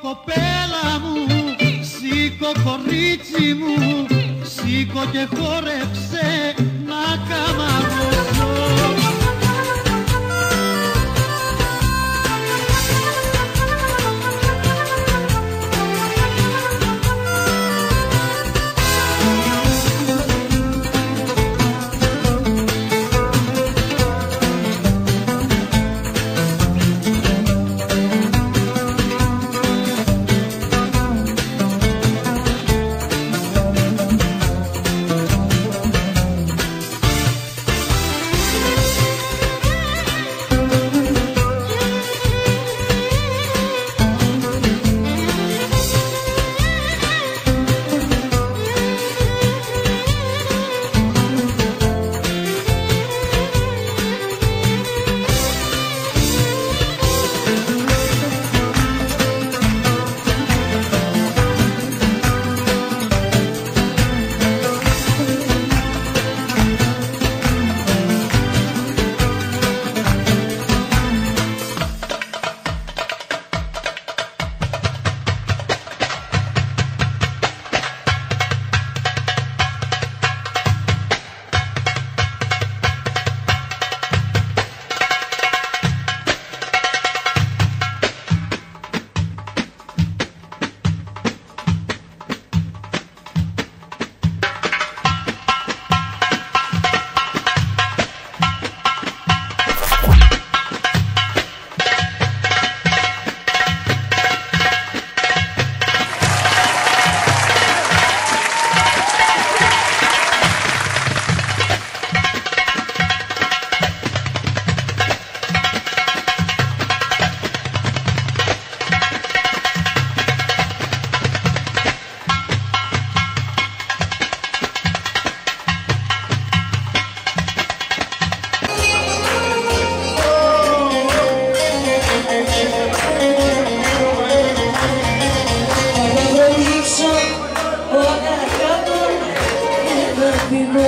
κοπέλα μου Σήκω κορίτσι μου Σήκω και χόρεψε να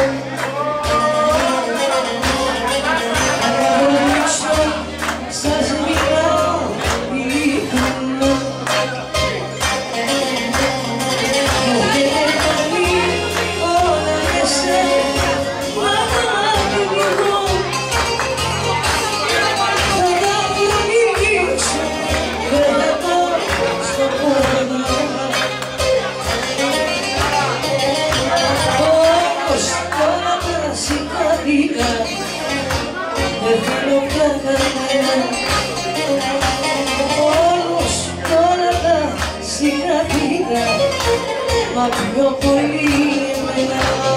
Thank you. love, you're free, my love.